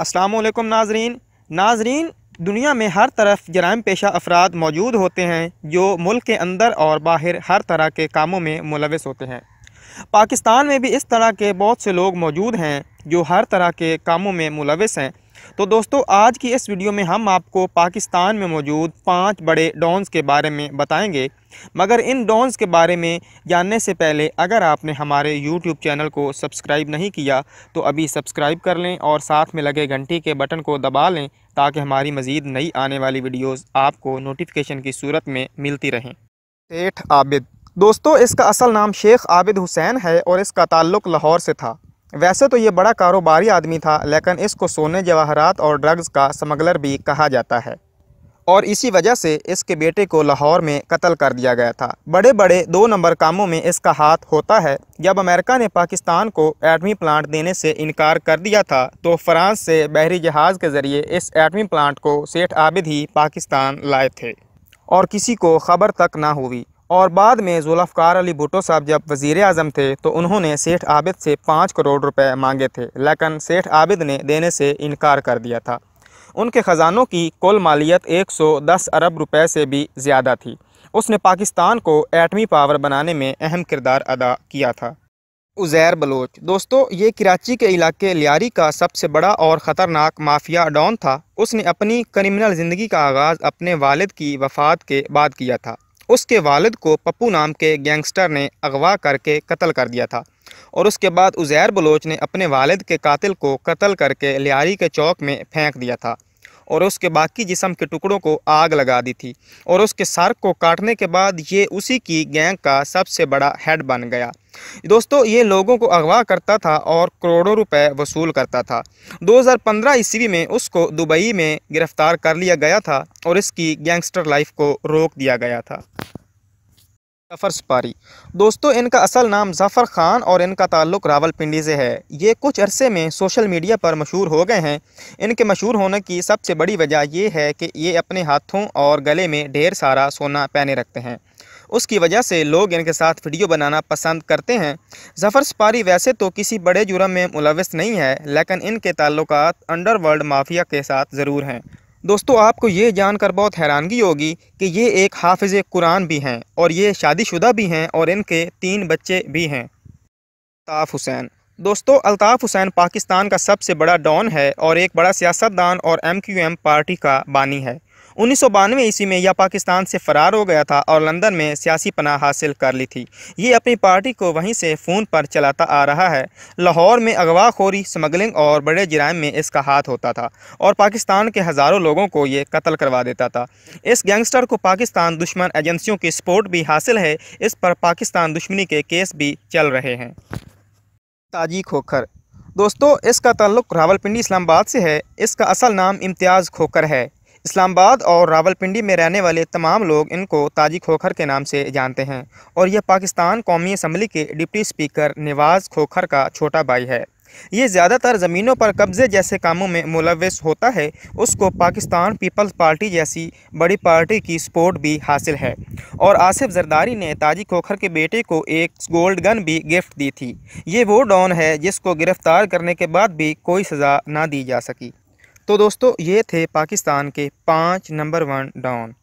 असलकुम नाजरीन। नाजरीन, दुनिया में हर तरफ़ जराम पेशा अफराद मौजूद होते हैं, जो मुल्क के अंदर और बाहर हर तरह के कामों में मुलविस होते हैं। पाकिस्तान में भी इस तरह के बहुत से लोग मौजूद हैं, जो हर तरह के कामों में मुलविस हैं। तो दोस्तों, आज की इस वीडियो में हम आपको पाकिस्तान में मौजूद पाँच बड़े डॉन्स के बारे में बताएँगे। मगर इन डॉन्स के बारे में जानने से पहले, अगर आपने हमारे यूट्यूब चैनल को सब्सक्राइब नहीं किया तो अभी सब्सक्राइब कर लें और साथ में लगे घंटी के बटन को दबा लें ताकि हमारी मज़ीद नई आने वाली वीडियोज़ आपको नोटिफिकेशन की सूरत में मिलती रहें। सेठ आबिद। दोस्तों, इसका असल नाम शेख आबिद हुसैन है और इसका ताल्लुक़ लाहौर से था। वैसे तो ये बड़ा कारोबारी आदमी था, लेकिन इसको सोने, जवाहरात और ड्रग्स का स्मगलर भी कहा जाता है। और इसी वजह से इसके बेटे को लाहौर में कत्ल कर दिया गया था। बड़े बड़े दो नंबर कामों में इसका हाथ होता है। जब अमेरिका ने पाकिस्तान को एटमी प्लांट देने से इनकार कर दिया था तो फ्रांस से बहरी जहाज़ के ज़रिए इस एटमी प्लांट को सेठ आबिद ही पाकिस्तान लाए थे। और किसी को खबर तक ना हुई। और बाद में जुल्फ़ार अली भुटो साहब जब वज़ी अजम थे तो उन्होंने सेठ आबिद से पाँच करोड़ रुपए मांगे थे, लेकिन सेठ आबिद ने देने से इनकार कर दिया था। उनके ख़जानों की कुल मालियत 110 अरब रुपए से भी ज़्यादा थी। उसने पाकिस्तान को एटमी पावर बनाने में अहम किरदार अदा किया था। उज़ैर बलोच, दोस्तों, ये कराची के इलाके लियारी का सबसे बड़ा और ख़तरनाक माफिया डॉन था। उसने अपनी क्रिमिनल ज़िंदगी का आगाज़ अपने वालिद की वफ़ात के बाद किया था। उसके वालिद को पप्पू नाम के गैंगस्टर ने अगवा करके कत्ल कर दिया था और उसके बाद उज़ैर बलोच ने अपने वालिद के कातिल को कत्ल करके लियारी के चौक में फेंक दिया था। और उसके बाकी जिसम के टुकड़ों को आग लगा दी थी। और उसके सार्क को काटने के बाद ये उसी की गैंग का सबसे बड़ा हेड बन गया। दोस्तों, ये लोगों को अगवा करता था और करोड़ों रुपए वसूल करता था। 2015 ईस्वी में उसको दुबई में गिरफ़्तार कर लिया गया था और इसकी गैंगस्टर लाइफ को रोक दिया गया था। ज़फ़र सपारी दोस्तों, इनका असल नाम ज़फ़र ख़ान और इनका ताल्लुक़ रावलपिंडी से है। ये कुछ अरसे में सोशल मीडिया पर मशहूर हो गए हैं। इनके मशहूर होने की सबसे बड़ी वजह ये है कि ये अपने हाथों और गले में ढेर सारा सोना पहने रखते हैं। उसकी वजह से लोग इनके साथ वीडियो बनाना पसंद करते हैं। ज़फ़र सपारी वैसे तो किसी बड़े जुर्म में मुलविस नहीं है, लेकिन इनके ताल्लुक अंडरवर्ल्ड माफिया के साथ ज़रूर हैं। दोस्तों, आपको ये जानकर बहुत हैरानगी होगी कि ये एक हाफिज़ कुरान भी हैं और ये शादीशुदा भी हैं और इनके तीन बच्चे भी हैं। अल्ताफ़ हुसैन। दोस्तों, अल्ताफ़ हुसैन पाकिस्तान का सबसे बड़ा डॉन है और एक बड़ा सियासतदान और एम क्यू एम पार्टी का बानी है। उन्नीस सौ बानवे ईस्वी में यह पाकिस्तान से फ़रार हो गया था और लंदन में सियासी पनाह हासिल कर ली थी। ये अपनी पार्टी को वहीं से फ़ोन पर चलाता आ रहा है। लाहौर में अगवाखोरी, स्मगलिंग और बड़े जराइम में इसका हाथ होता था और पाकिस्तान के हज़ारों लोगों को ये कत्ल करवा देता था। इस गैंगस्टर को पाकिस्तान दुश्मन एजेंसियों की सपोर्ट भी हासिल है। इस पर पाकिस्तान दुश्मनी के केस भी चल रहे हैं। ताजी खोखर। दोस्तों, इसका ताल्लुक़ रावलपिंडी इस्लामाबाद से है। इसका असल नाम इम्तियाज़ खोखर है। इस्लामाबाद और रावलपिंडी में रहने वाले तमाम लोग इनको ताजी खोखर के नाम से जानते हैं और यह पाकिस्तान कौमी असम्बली के डिप्टी स्पीकर नवाज़ खोखर का छोटा भाई है। ये ज़्यादातर ज़मीनों पर कब्ज़े जैसे कामों में मुलविस होता है, उसको पाकिस्तान पीपल्स पार्टी जैसी बड़ी पार्टी की सपोर्ट भी हासिल है और आसिफ जरदारी ने ताजी खोखर के बेटे को एक गोल्ड गन भी गिफ्ट दी थी। ये वो डॉन है जिसको गिरफ़्तार करने के बाद भी कोई सज़ा ना दी जा सकी। तो दोस्तों ये थे पाकिस्तान के पाँच नंबर वन डाउन